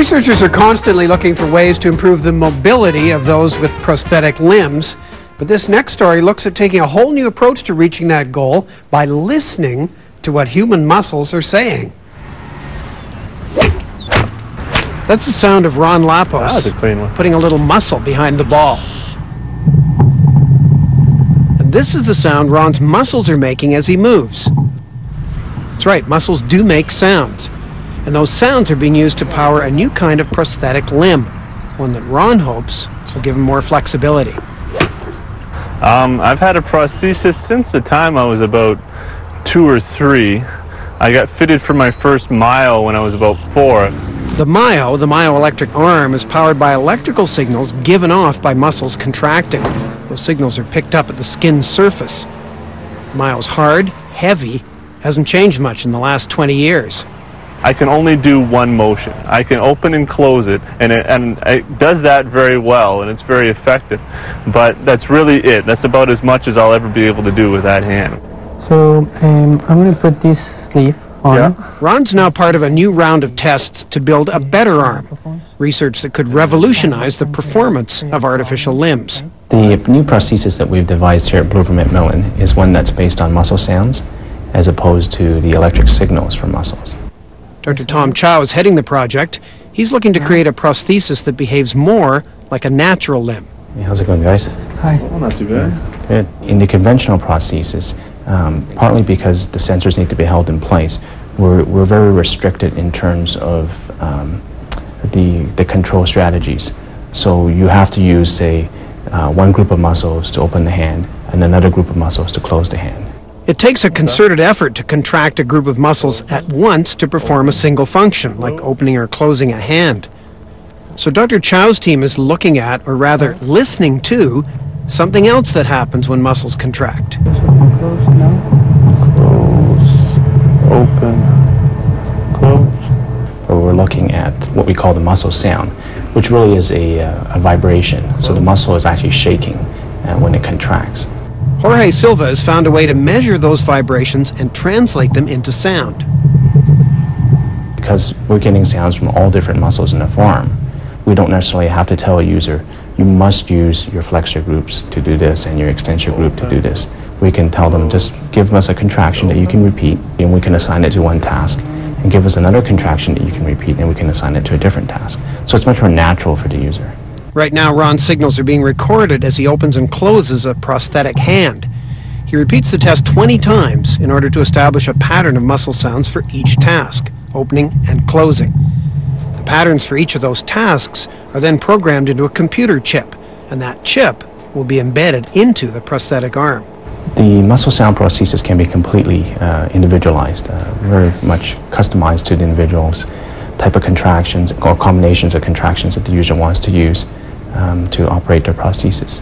Researchers are constantly looking for ways to improve the mobility of those with prosthetic limbs. But this next story looks at taking a whole new approach to reaching that goal by listening to what human muscles are saying. That's the sound of Ron Lapos a putting a little muscle behind the ball. And this is the sound Ron's muscles are making as he moves. That's right, muscles do make sounds. And those sounds are being used to power a new kind of prosthetic limb, one that Ron hopes will give him more flexibility. Um, I've had a prosthesis since the time I was about two or three. I got fitted for my first myo when I was about four. The myo, the myoelectric arm, is powered by electrical signals given off by muscles contracting. Those signals are picked up at the skin's surface. The myo hard, heavy, hasn't changed much in the last 20 years. I can only do one motion. I can open and close it, and it, and it does that very well, and it's very effective. But that's really it. That's about as much as I'll ever be able to do with that hand. So um, I'm going to put this sleeve on. Yeah. Ron's now part of a new round of tests to build a better arm, research that could revolutionize the performance of artificial limbs. The new prosthesis that we've devised here at Bloorview MacMillan is one that's based on muscle sounds as opposed to the electric signals from muscles. Dr. Tom Chau is heading the project. He's looking to create a prosthesis that behaves more like a natural limb. Hey, how's it going, guys? Hi. Well, not too bad. Good. In the conventional prosthesis, um, partly because the sensors need to be held in place, we're, we're very restricted in terms of um, the, the control strategies. So you have to use, say, uh, one group of muscles to open the hand and another group of muscles to close the hand. It takes a concerted effort to contract a group of muscles at once to perform a single function, like opening or closing a hand. So Dr. Chau's team is looking at, or rather listening to, something else that happens when muscles contract. Close now. Close, open, close. where we're looking at what we call the muscle sound, which really is a, uh, a vibration. So the muscle is actually shaking uh, when it contracts. Jorge Silva has found a way to measure those vibrations and translate them into sound. Because we're getting sounds from all different muscles in the forearm, we don't necessarily have to tell a user, you must use your flexor groups to do this and your extensor group to do this. We can tell them, just give us a contraction that you can repeat, and we can assign it to one task, and give us another contraction that you can repeat, and we can assign it to a different task. So it's much more natural for the user. Right now, Ron's signals are being recorded as he opens and closes a prosthetic hand. He repeats the test 20 times in order to establish a pattern of muscle sounds for each task, opening and closing. The patterns for each of those tasks are then programmed into a computer chip, and that chip will be embedded into the prosthetic arm. The muscle sound prosthesis can be completely uh, individualized, uh, very much customized to the individual's type of contractions or combinations of contractions that the user wants to use um, to operate their prosthesis.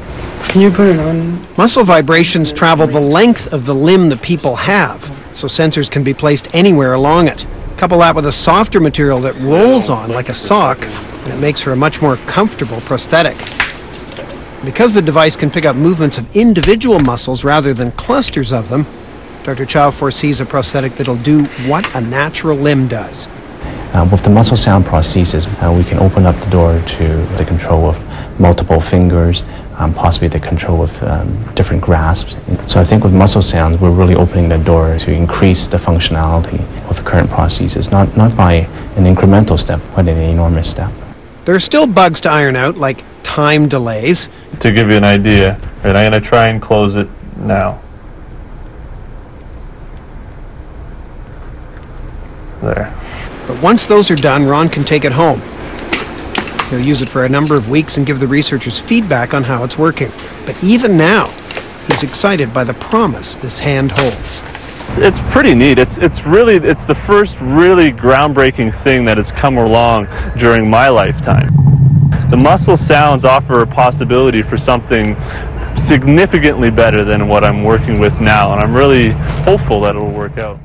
Can you put it on? Muscle vibrations travel the length of the limb that people have, so sensors can be placed anywhere along it. Couple that with a softer material that rolls on like a sock, and it makes for a much more comfortable prosthetic. Because the device can pick up movements of individual muscles rather than clusters of them, Dr. Chau foresees a prosthetic that'll do what a natural limb does. Uh, with the muscle sound prosthesis, uh, we can open up the door to the control of multiple fingers, um, possibly the control of um, different grasps. So I think with muscle sounds, we're really opening the door to increase the functionality of the current prosthesis, not, not by an incremental step, but an enormous step. There are still bugs to iron out, like time delays, To give you an idea, right, I'm going to try and close it now. There. But once those are done, Ron can take it home. He'll use it for a number of weeks and give the researchers feedback on how it's working. But even now, he's excited by the promise this hand holds. It's, it's pretty neat. It's it's really it's the first really groundbreaking thing that has come along during my lifetime. The muscle sounds offer a possibility for something significantly better than what I'm working with now, and I'm really hopeful that it'll work out.